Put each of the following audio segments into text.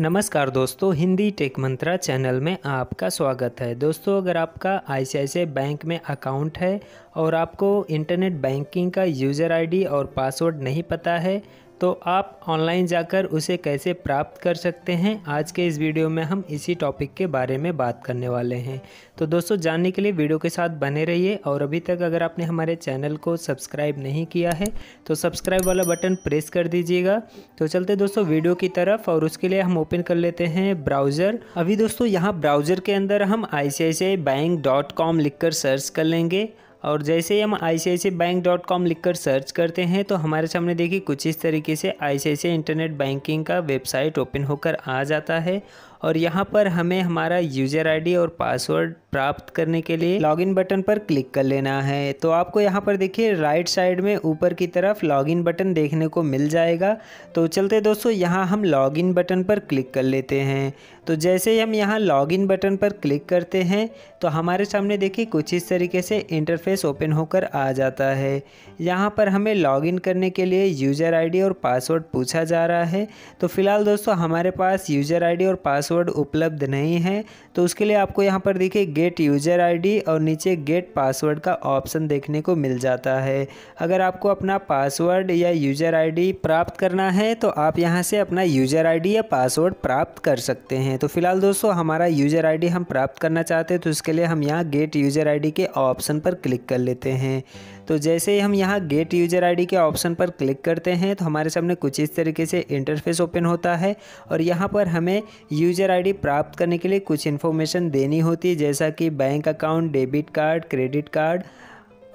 नमस्कार दोस्तों, हिंदी टेक मंत्रा चैनल में आपका स्वागत है। दोस्तों, अगर आपका आई बैंक में अकाउंट है और आपको इंटरनेट बैंकिंग का यूज़र आईडी और पासवर्ड नहीं पता है तो आप ऑनलाइन जाकर उसे कैसे प्राप्त कर सकते हैं? आज के इस वीडियो में हम इसी टॉपिक के बारे में बात करने वाले हैं। तो दोस्तों, जानने के लिए वीडियो के साथ बने रहिए और अभी तक अगर आपने हमारे चैनल को सब्सक्राइब नहीं किया है तो सब्सक्राइब वाला बटन प्रेस कर दीजिएगा। तो चलते दोस्तों वीडियो की तरफ़ और उसके लिए हम ओपन कर लेते हैं ब्राउज़र। अभी दोस्तों, यहाँ ब्राउज़र के अंदर हम I C bank dot com लिख कर सर्च कर लेंगे। और जैसे ही हम I C I bank dot com लिख कर सर्च करते हैं तो हमारे सामने देखिए कुछ इस तरीके से I C I internet banking का वेबसाइट ओपन होकर आ जाता है। और यहाँ पर हमें हमारा यूज़र आईडी और पासवर्ड प्राप्त करने के लिए लॉगिन बटन पर क्लिक कर लेना है। तो आपको यहाँ पर देखिए राइट साइड में ऊपर की तरफ़ लॉगिन बटन देखने को मिल जाएगा। तो चलते दोस्तों, यहाँ हम लॉगिन बटन पर क्लिक कर लेते हैं। तो जैसे ही हम यहाँ लॉगिन बटन पर क्लिक करते हैं तो हमारे सामने देखिए, कुछ इस तरीके से इंटरफेस ओपन होकर आ जाता है। यहाँ पर हमें लॉगिन करने के लिए यूज़र आईडी और पासवर्ड पूछा जा रहा है। तो फ़िलहाल दोस्तों, हमारे पास यूज़र आईडी और पासवर्ड उपलब्ध नहीं है तो उसके लिए आपको यहाँ पर देखिए गेट यूज़र आईडी और नीचे गेट पासवर्ड का ऑप्शन देखने को मिल जाता है। अगर आपको अपना पासवर्ड या यूज़र आईडी प्राप्त करना है तो आप यहाँ से अपना यूज़र आईडी या पासवर्ड प्राप्त कर सकते हैं। तो फ़िलहाल दोस्तों, हमारा यूज़र आईडी हम प्राप्त करना चाहते हैं तो उसके लिए हम यहाँ गेट यूज़र आईडी के ऑप्शन पर क्लिक कर लेते हैं। तो जैसे ही हम यहाँ गेट यूज़र आईडी के ऑप्शन पर क्लिक करते हैं तो हमारे सामने कुछ इस तरीके से इंटरफेस ओपन होता है और यहाँ पर हमें यूज़र आईडी प्राप्त करने के लिए कुछ इन्फॉर्मेशन देनी होती है, जैसा कि bank account debit card credit card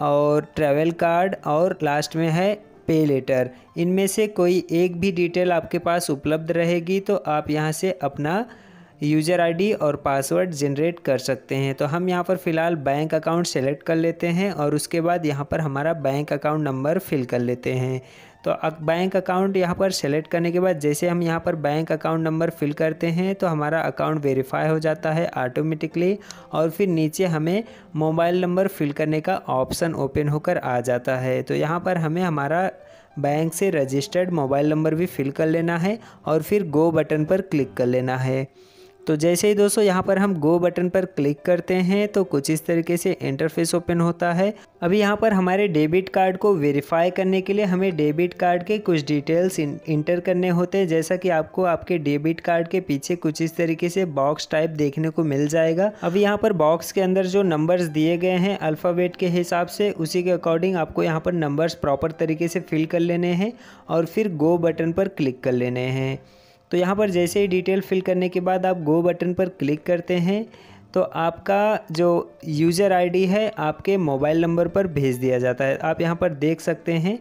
और ट्रैवल कार्ड और लास्ट में है पे लेटर इनमें से कोई एक भी डिटेल आपके पास उपलब्ध रहेगी तो आप यहाँ से अपना यूज़र आईडी और पासवर्ड जनरेट कर सकते हैं। तो हम यहाँ पर फ़िलहाल बैंक अकाउंट सेलेक्ट कर लेते हैं और उसके बाद यहाँ पर हमारा बैंक अकाउंट नंबर फिल कर लेते हैं। तो बैंक अकाउंट यहाँ पर सेलेक्ट करने के बाद जैसे हम यहाँ पर बैंक अकाउंट नंबर फिल करते हैं तो हमारा अकाउंट वेरीफाई हो जाता है ऑटोमेटिकली और फिर नीचे हमें मोबाइल नंबर फिल करने का ऑप्शन ओपन होकर आ जाता है। तो यहाँ पर हमें हमारा बैंक से रजिस्टर्ड मोबाइल नंबर भी फिल कर लेना है और फिर गो बटन पर क्लिक कर लेना है। तो जैसे ही दोस्तों यहाँ पर हम गो बटन पर क्लिक करते हैं तो कुछ इस तरीके से इंटरफेस ओपन होता है। अभी यहाँ पर हमारे डेबिट कार्ड को वेरीफाई करने के लिए हमें डेबिट कार्ड के कुछ डिटेल्स इंटर करने होते हैं। जैसा कि आपको आपके डेबिट कार्ड के पीछे कुछ इस तरीके से बॉक्स टाइप देखने को मिल जाएगा। अभी यहाँ पर बॉक्स के अंदर जो नंबर्स दिए गए हैं अल्फ़ाबेट के हिसाब से, उसी के अकॉर्डिंग आपको यहाँ पर नंबर्स प्रॉपर तरीके से फिल कर लेने हैं और फिर गो बटन पर क्लिक कर लेने हैं। तो यहाँ पर जैसे ही डिटेल फिल करने के बाद आप गो बटन पर क्लिक करते हैं तो आपका जो यूज़र आईडी है, आपके मोबाइल नंबर पर भेज दिया जाता है। आप यहाँ पर देख सकते हैं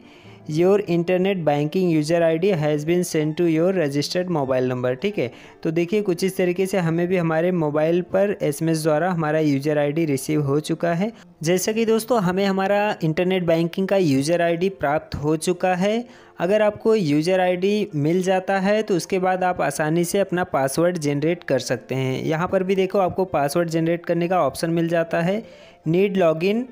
your internet banking user ID has been send to your registered mobile number ठीक है? तो देखिए, कुछ इस तरीके से हमें भी हमारे मोबाइल पर एसएमएस द्वारा हमारा यूज़र आईडी रिसीव हो चुका है। जैसा कि दोस्तों, हमें हमारा इंटरनेट बैंकिंग का यूज़र आईडी प्राप्त हो चुका है। अगर आपको यूज़र आईडी मिल जाता है तो उसके बाद आप आसानी से अपना पासवर्ड जनरेट कर सकते हैं। यहाँ पर भी देखो, आपको पासवर्ड जनरेट करने का ऑप्शन मिल जाता है। नीड लॉगिन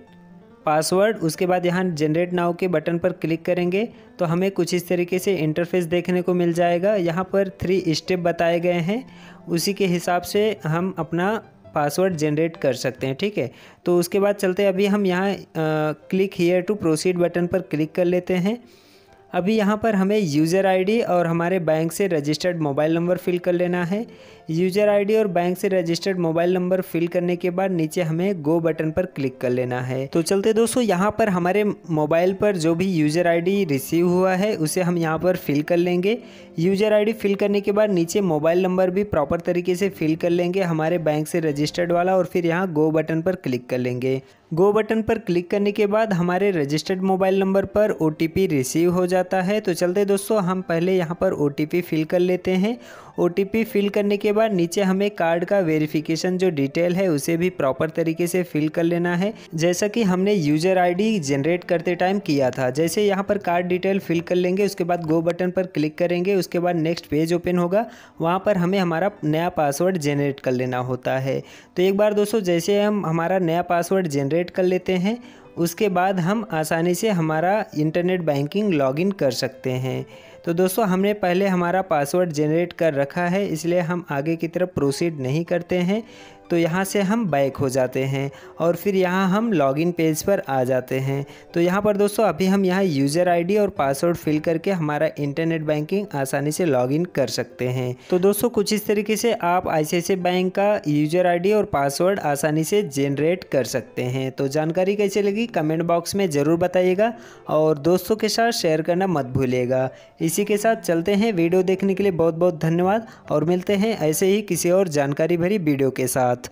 पासवर्ड, उसके बाद यहाँ जनरेट नाउ के बटन पर क्लिक करेंगे तो हमें कुछ इस तरीके से इंटरफेस देखने को मिल जाएगा। यहाँ पर थ्री स्टेप बताए गए हैं। उसी के हिसाब से हम अपना पासवर्ड जनरेट कर सकते हैं, ठीक है? तो उसके बाद चलते अभी हम यहाँ click here to proceed button पर क्लिक कर लेते हैं। अभी यहाँ पर हमें यूज़र आईडी और हमारे बैंक से रजिस्टर्ड मोबाइल नंबर फिल कर लेना है। यूज़र आईडी और बैंक से रजिस्टर्ड मोबाइल नंबर फिल करने के बाद नीचे हमें गो बटन पर क्लिक कर लेना है। तो चलते दोस्तों, यहाँ पर हमारे मोबाइल पर जो भी यूज़र आईडी रिसीव हुआ है, उसे हम यहाँ पर फिल कर लेंगे। यूज़र आईडी फिल करने के बाद नीचे मोबाइल नंबर भी प्रॉपर तरीके से फिल कर लेंगे हमारे बैंक से रजिस्टर्ड वाला और फिर यहाँ गो बटन पर क्लिक कर लेंगे। गो बटन पर क्लिक करने के बाद हमारे रजिस्टर्ड मोबाइल नंबर पर ओटीपी रिसीव हो जाता है। तो चलते दोस्तों, हम पहले यहाँ पर ओटीपी फिल कर लेते हैं। ओटीपी फिल करने के बाद नीचे हमें कार्ड का वेरिफिकेशन जो डिटेल है, उसे भी प्रॉपर तरीके से फिल कर लेना है। जैसा कि हमने यूज़र आईडी जनरेट करते टाइम किया था। जैसे यहाँ पर कार्ड डिटेल फिल कर लेंगे, उसके बाद गो बटन पर क्लिक करेंगे, उसके बाद नेक्स्ट पेज ओपन होगा। वहाँ पर हमें हमारा नया पासवर्ड जनरेट कर लेना होता है। तो एक बार दोस्तों, जैसे हम हमारा नया पासवर्ड जनरेट कर लेते हैं, उसके बाद हम आसानी से हमारा इंटरनेट बैंकिंग लॉगिन कर सकते हैं। तो दोस्तों, हमने पहले हमारा पासवर्ड जेनरेट कर रखा है, इसलिए हम आगे की तरफ़ प्रोसीड नहीं करते हैं। तो यहाँ से हम बैक हो जाते हैं और फिर यहाँ हम लॉगिन पेज पर आ जाते हैं। तो यहाँ पर दोस्तों, अभी हम यहाँ यूज़र आईडी और पासवर्ड फिल करके हमारा इंटरनेट बैंकिंग आसानी से लॉगिन कर सकते हैं। तो दोस्तों, कुछ इस तरीके से आप आई बैंक का यूज़र आईडी और पासवर्ड आसानी से जेनरेट कर सकते हैं। तो जानकारी कैसे लगी कमेंट बॉक्स में ज़रूर बताइएगा और दोस्तों के साथ शेयर करना मत भूलिएगा। इसी के साथ चलते हैं वीडियो देखने के लिए बहुत बहुत धन्यवाद और मिलते हैं ऐसे ही किसी और जानकारी भरी वीडियो के साथ।